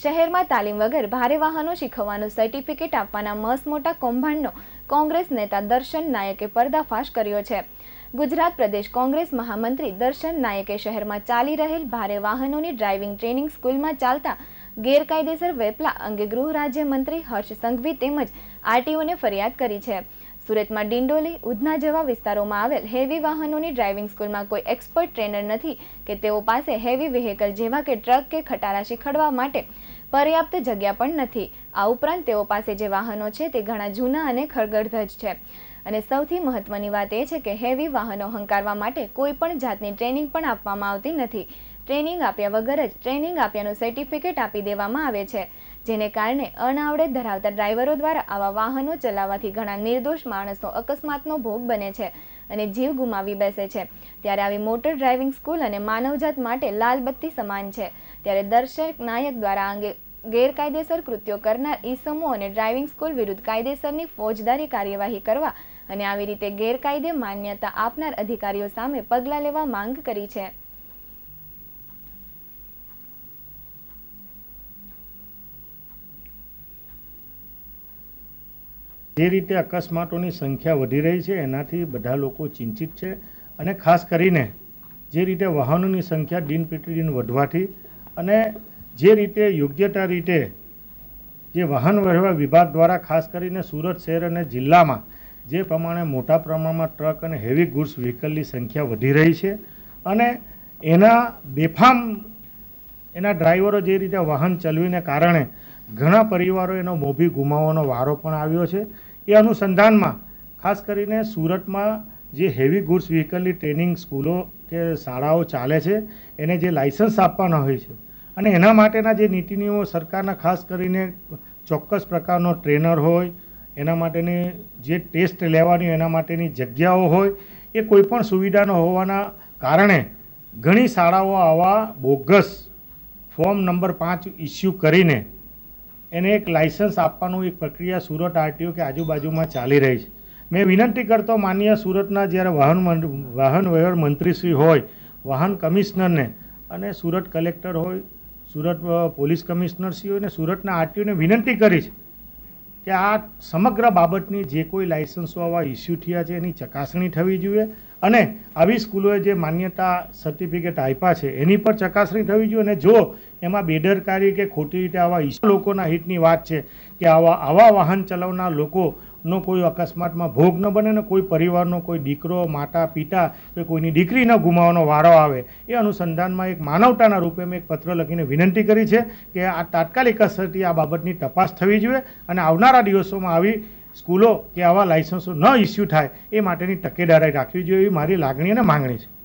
શહેરમાં તાલીમ વગર ભારે વાહનો શીખવવાનું સર્ટિફિકેટ આપવાના મસ મોટા કૌભાંડનો કોંગ્રેસ નેતા દર્શન નાયકે પર્દાફાશ કર્યો છે. ગુજરાત પ્રદેશ કોંગ્રેસ મહામંત્રી દર્શન નાયકે શહેરમાં ચાલી રહેલ ભારે વાહનોની ડ્રાઇવિંગ ટ્રેનિંગ સ્કૂલમાં ચાલતા ગેરકાયદેસર વેપલા અંગે ગૃહ રાજ્યમંત્રી હર્ષ સંઘવી તેમજ આરટીઓને ફરિયાદ કરી છે. સુરતમાં ડિંડોલી, ઉધના જેવા વિસ્તારોમાં આવેલ હેવી વાહનોની ડ્રાઇવિંગ સ્કૂલમાં કોઈ એક્સપર્ટ ટ્રેનર નથી કે તેઓ પાસે હેવી વ્હીકલ જેવા કે ટ્રક કે ખટારા શીખડવા માટે પર્યાપ્ત જગ્યા પણ નથી. આ ઉપરાંત તેઓ પાસે જે વાહનો છે તે ઘણા જૂના અને ખળગળધજ છે. અને સૌથી મહત્વની વાત એ છે કે હેવી વાહનો હંકારવા માટે કોઈ પણ જાતની ટ્રેનિંગ પણ આપવામાં આવતી નથી. ટ્રેનિંગ આપ્યા વગર જ ટ્રેનિંગ આપ્યાનું સર્ટિફિકેટ આપી દેવામાં આવે છે, જેને કારણે અનાવડત ધરાવતા ડ્રાઈવરો દ્વારા આવા વાહનો ચલાવવાથી ઘણા નિર્દોષ માણસો અકસ્માતનો ભોગ બને છે અને જીવ ગુમાવી બેસે છે. ત્યારે આવી મોટર ડ્રાઇવિંગ સ્કૂલ અને માનવજાત માટે લાલબત્તી સમાન છે. ત્યારે દર્શક નાયક દ્વારા અંગે ગેરકાયદેસર કૃત્યો કરનાર ઈસમો અને ડ્રાઇવિંગ સ્કૂલ વિરુદ્ધ કાયદેસરની ફોજદારી કાર્યવાહી કરવા અને આવી રીતે ગેરકાયદે માન્યતા આપનાર અધિકારીઓ સામે પગલાં લેવા માંગ કરી છે. જે રીતે અકસ્માતોની સંખ્યા વધી રહી છે, એનાથી બધા લોકો ચિંતિત છે અને ખાસ કરીને જે રીતે વાહનોની સંખ્યા દિન પ્રતિદિન વધવાથી અને જે રીતે યોગ્યતા રીતે જે વાહન વ્યવહાર વિભાગ દ્વારા ખાસ કરીને સુરત શહેર અને જિલ્લામાં જે પ્રમાણે મોટા પ્રમાણમાં ટ્રક અને હેવી ગુડ્સ વ્હીકલની સંખ્યા વધી રહી છે અને એના બેફામ એના ડ્રાઈવરો જે રીતે વાહન ચલાવીને કારણે ઘણા પરિવારો એનો મોભી ગુમાવવાનો વારો પણ આવ્યો છે. એ અનુસંધાનમાં ખાસ કરીને સુરતમાં જે હેવી ગુડ્સ વ્હીકલની ટ્રેનિંગ સ્કૂલો કે શાળાઓ ચાલે છે, એને જે લાઇસન્સ આપવાના હોય છે. અને એના માટેના જે નીતિ નિયમો સરકારના ખાસ કરીને ચોક્કસ પ્રકારનો ટ્રેનર હોય, એના માટેની જે ટેસ્ટ લેવાની એના માટેની જગ્યાઓ હોય, એ કોઈપણ સુવિધા ન હોવાના કારણે ઘણી શાળાઓ આવા બોગસ ફોર્મ નંબર પાંચ ઇસ્યુ કરીને એને એક લાઇસન્સ આપવાનું એક પ્રક્રિયા સુરત આરટીઓ કે આજુબાજુમાં ચાલી રહી છે. મેં વિનંતી કરતો માન્ય સુરતના જ્યારે વાહન વાહન વ્યવહાર મંત્રીશ્રી હોય, વાહન કમિશનરને અને સુરત કલેક્ટર હોય, સુરત પોલીસ કમિશનરશ્રી હોય અને સુરતના આરટીઓને વિનંતી કરી છે કે આ સમગ્ર બાબતની જે કોઈ લાઇસન્સો આવા ઇસ્યુ થયા છે એની ચકાસણી થવી જોઈએ અને આવી સ્કૂલોએ જે માન્યતા સર્ટિફિકેટ આપ્યા છે એની પર ચકાસણી થવી જોઈએ અને જો એમાં બેદરકારી કે ખોટી રીતે આવા ઇસ્યુ લોકોના હિતની વાત છે કે આવા આવા વાહન ચલાવનાર લોકોનો કોઈ અકસ્માતમાં ભોગ ન બને ને કોઈ પરિવારનો, કોઈ દીકરો, માતા, પિતા કે કોઈની દીકરી ન ગુમાવવાનો વારો આવે, એ અનુસંધાનમાં એક માનવતાના રૂપે મેં એક પત્ર લખીને વિનંતી કરી છે કે આ તાત્કાલિક અસરથી આ બાબતની તપાસ થવી જોઈએ અને આવનારા દિવસોમાં આવી સ્કૂલો કે આવા લાઇસન્સો ન ઇસ્યુ થાય, એ માટેની તકેદારી રાખવી જોઈએ એવી મારી લાગણી અને માંગણી છે.